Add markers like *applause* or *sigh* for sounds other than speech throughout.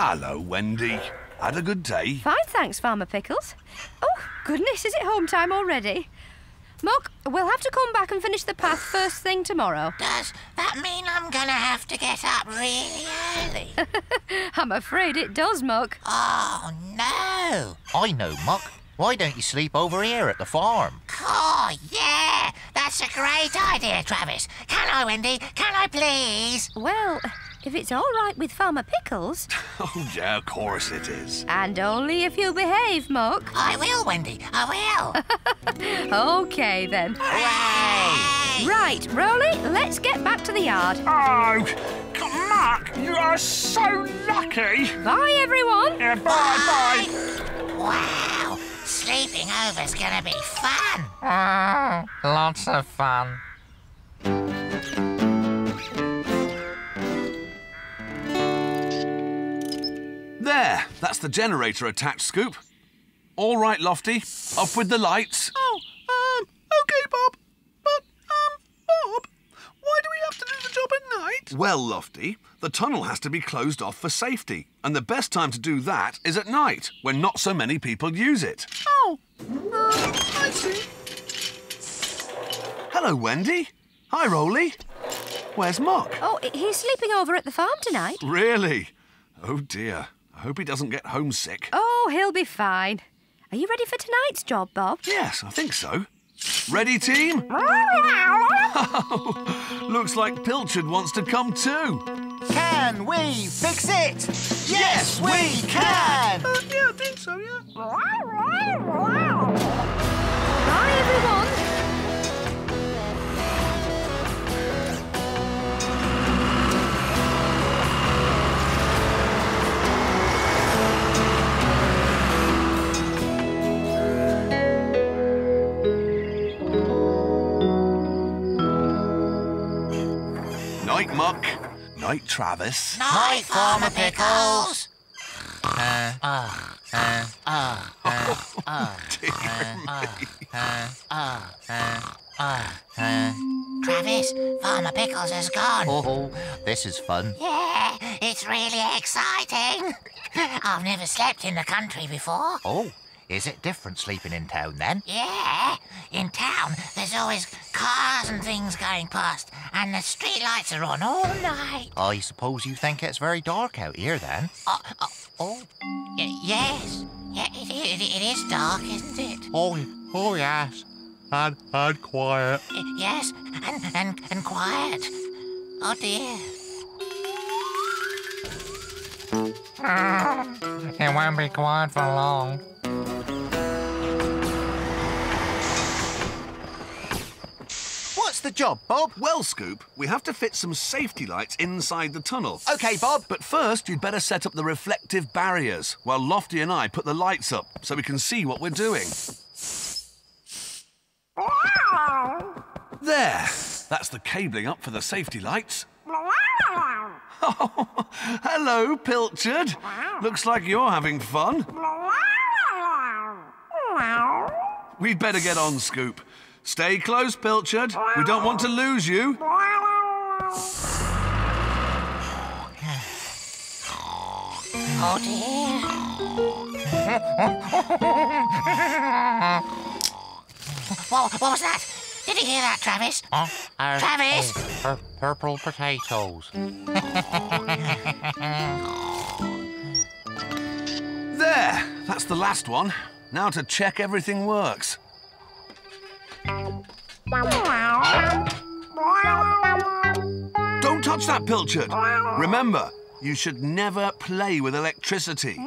Hello, Wendy. Had a good day? Fine, thanks, Farmer Pickles. Oh, goodness, is it home time already? Muck, we'll have to come back and finish the path first thing tomorrow. *laughs* Does that mean I'm gonna have to get up really early? *laughs* I'm afraid it does, Muck. oh no! I know, Muck. Why don't you sleep over here at the farm? Oh yeah! That's a great idea, Travis. Can I, Wendy? Can I please? Well, if it's all right with Farmer Pickles, *laughs* Oh, yeah, of course it is. and only if you behave, Muck. I will, Wendy. I will. *laughs* Okay, then. Hooray! Right, Roley, let's get back to the yard. Oh, Muck, you are so lucky. Bye, everyone. Yeah, bye bye. Wow! Sleeping over's gonna be fun. Ah, lots of fun. There, that's the generator attached, Scoop. All right, Lofty, up with the lights. Oh, um, okay, Bob. But, um, Bob, why do we have to do the job at night? Well, Lofty, the tunnel has to be closed off for safety, and the best time to do that is at night, when not so many people use it. Oh, uh, I see. Hello, Wendy. Hi, Roley. Where's Muck? Oh, he's sleeping over at the farm tonight. Really? Oh, dear. I hope he doesn't get homesick. Oh, he'll be fine. Are you ready for tonight's job, Bob? Yes, I think so. Ready, team? *laughs* *laughs* Looks like Pilchard wants to come too. Can we fix it? Yes, we can! Uh, yeah, I think so, yeah. Bye, everyone. Night, Travis. Night, Farmer Pickles. Uh, uh, uh, uh, uh, Dear me. Travis, Farmer Pickles has gone. Oh, this is fun. Yeah, it's really exciting. I've never slept in the country before. Oh, is it different sleeping in town then? Yeah, in town there's always cars and things going past, and the streetlights are on all night. I suppose you think it's very dark out here then? Oh, oh, oh. y- yes. Yeah, it, it, it is dark, isn't it? Oh, oh yes. And, and quiet. Y- Yes, and, and, and quiet. Oh dear. It won't be quiet for long. The job, Bob? Well, Scoop, we have to fit some safety lights inside the tunnel. Okay, Bob. But first, you'd better set up the reflective barriers while Lofty and I put the lights up so we can see what we're doing. There! That's the cabling up for the safety lights. Oh, *laughs* hello, Pilchard. Looks like you're having fun. We'd better get on, Scoop. Stay close, Pilchard. We don't want to lose you. Oh dear. Whoa, what was that? Did you hear that, Travis? Uh, Travis? pur- purple potatoes. There! That's the last one. Now to check everything works. Don't touch that, Pilchard. Remember, you should never play with electricity.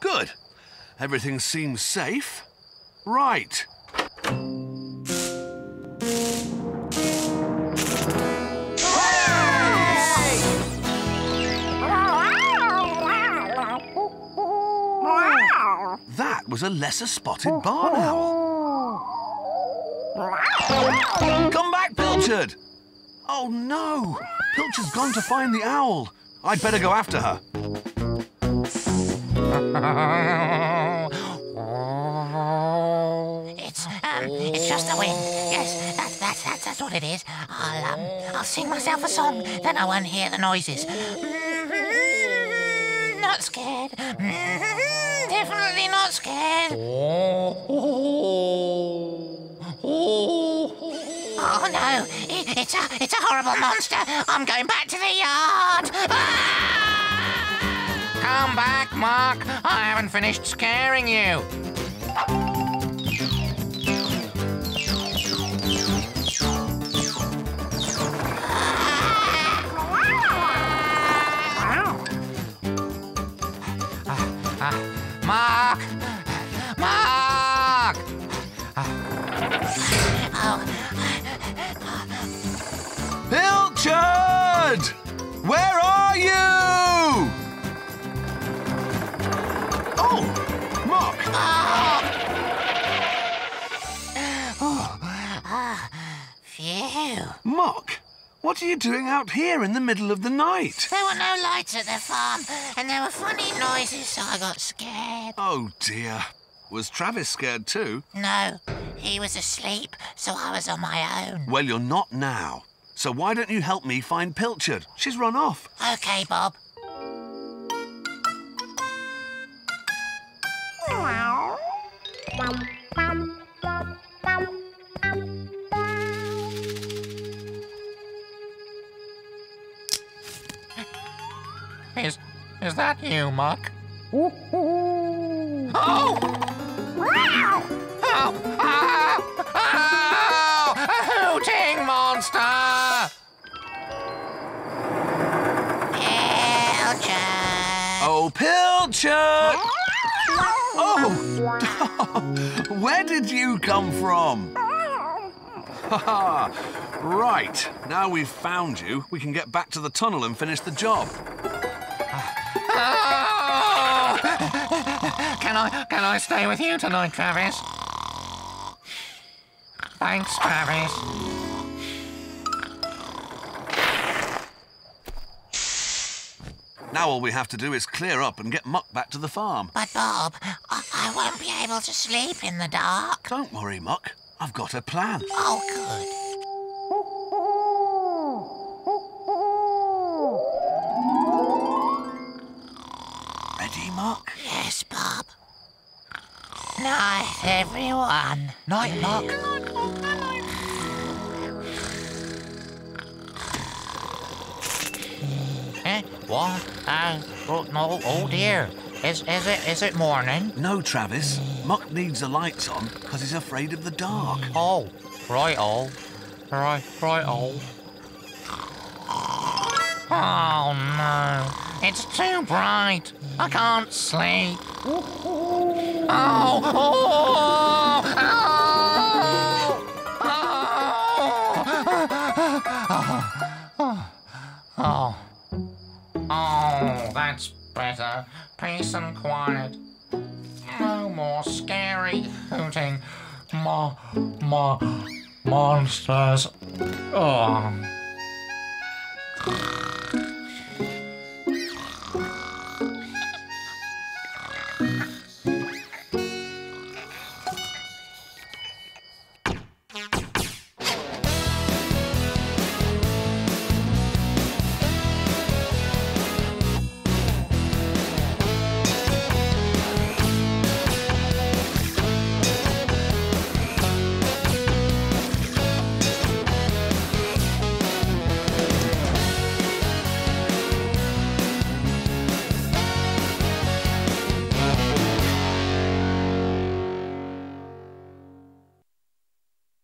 Good. Everything seems safe. Right. Was a lesser spotted barn owl. Come back, Pilchard! Oh no! Pilchard's gone to find the owl. I'd better go after her. It's um, it's just the wind. Yes, that's that's that's, that's what it is. I'll um, I'll sing myself a song, then I won't hear the noises. Not scared. Definitely not scared. Oh no! It, it's a it's a horrible monster. I'm going back to the yard. Ah! Come back, Muck. I haven't finished scaring you. Where are you? Oh, Muck! Ah! Phew. Muck, what are you doing out here in the middle of the night? There were no lights at the farm, and there were funny noises, so I got scared. Oh dear. Was Travis scared too? No, he was asleep, so I was on my own. Well, you're not now. So why don't you help me find Pilchard? She's run off. Okay, Bob. Is is that you, Muck? Oh! Oh! Oh! Oh, Pilchard! *laughs* Oh! Where did you come from? right, now we've found you, we can get back to the tunnel and finish the job. Can I can I stay with you tonight, Travis? Thanks, Travis. Now all we have to do is clear up and get Muck back to the farm. But, Bob, I, I won't be able to sleep in the dark. Don't worry, Muck. I've got a plan. Oh, good. Ready, Muck? Yes, Bob. Night, everyone. Night, Muck. What? Uh, oh, no. Oh dear. Is is it is it morning? No, Travis. Muck needs the lights on because he's afraid of the dark. Oh, right. Oh, right. Right. Oh. Oh no! It's too bright. I can't sleep. Oh! Oh! Oh! Oh! Oh, that's better. Peace and quiet. No more scary hooting. Ma, ma, monsters. Oh.